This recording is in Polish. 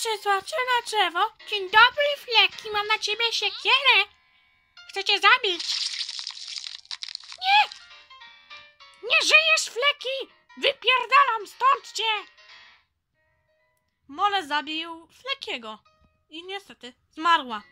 Patrzcie, na drzewo. Dzień dobry, Fleki, mam na ciebie siekierę. Chcę cię zabić. Nie! Nie żyjesz, Fleki! Wypierdalam stąd cię! Mole zabił Flekiego. I niestety zmarła.